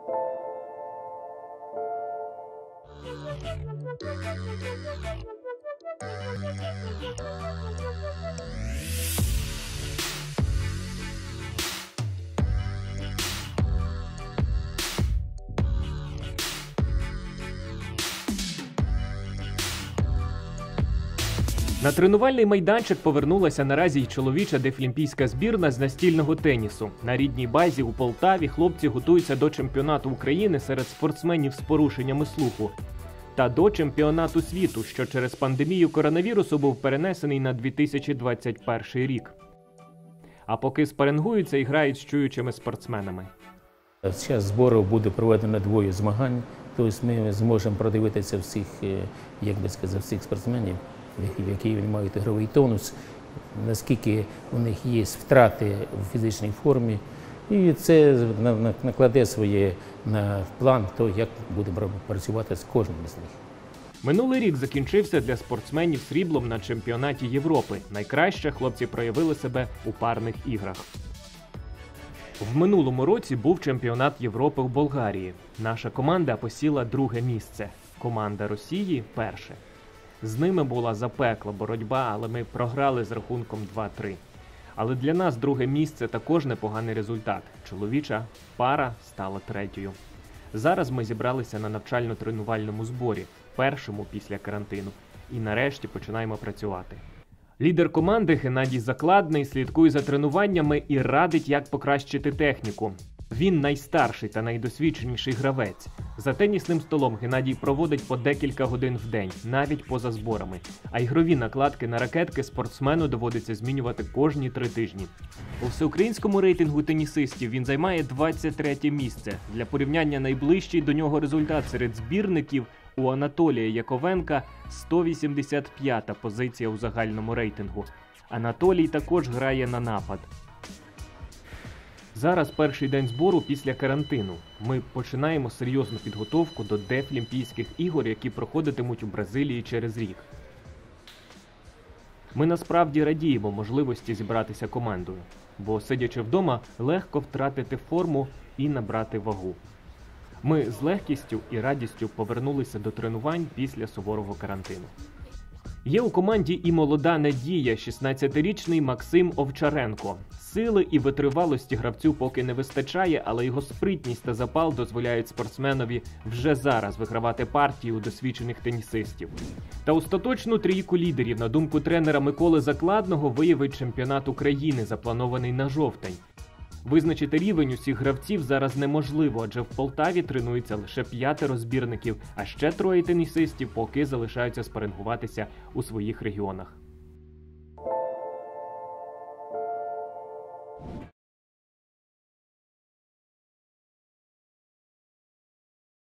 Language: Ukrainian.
Thank you. На тренувальний майданчик повернулася наразі й чоловіча дефлімпійська збірна з настільного тенісу. На рідній базі у Полтаві хлопці готуються до чемпіонату України серед спортсменів з порушеннями слуху та до чемпіонату світу, що через пандемію коронавірусу був перенесений на 2021 рік. А поки спарингуються і грають з чуючими спортсменами. Зараз збору буде проведено двоє змагань, тобто ми зможемо продивитися всіх, е, як би сказати, всіх спортсменів, які- які мають ігровий тонус, наскільки у них є втрати в фізичній формі. І це на- на- накладе своє на план, то як будемо працювати з кожним з них. Минулий рік закінчився для спортсменів сріблом на чемпіонаті Європи. Найкраще хлопці проявили себе у парних іграх. В минулому році був чемпіонат Європи в Болгарії. Наша команда посіла друге місце. Команда Росії перше. З ними була запекла боротьба, але ми програли з рахунком 2-3. Але для нас друге місце також непоганий результат. Чоловіча пара стала третьою. Зараз ми зібралися на навчально-тренувальному зборі, першому після карантину, і нарешті починаємо працювати. Лідер команди Геннадій Закладний слідкує за тренуваннями і радить, як покращити техніку. Він найстарший та найдосвідченіший гравець. За тенісним столом Геннадій проводить по декілька годин в день, навіть поза зборами. А ігрові накладки на ракетки спортсмену доводиться змінювати кожні три тижні. У всеукраїнському рейтингу тенісистів він займає 23 місце. Для порівняння найближчий до нього результат серед збірників у Анатолія Яковенка 185-та позиція у загальному рейтингу. Анатолій також грає на напад. Зараз перший день збору після карантину. Ми починаємо серйозну підготовку до Дефлімпійських ігор, які проходитимуть у Бразилії через рік. Ми насправді радіємо можливості зібратися командою, бо сидячи вдома, легко втратити форму і набрати вагу. Ми з легкістю і радістю повернулися до тренувань після суворого карантину. Є у команді і молода надія, 16-річний Максим Овчаренко. Сили і витривалості гравцю поки не вистачає, але його спритність та запал дозволяють спортсменові вже зараз вигравати партії у досвідчених тенісистів. Та остаточну трійку лідерів, на думку тренера Миколи Закладного, виявить чемпіонат України, запланований на жовтень. Визначити рівень усіх гравців зараз неможливо, адже в Полтаві тренується лише п'ятеро збірників, а ще троє тенісистів поки залишаються спарингуватися у своїх регіонах.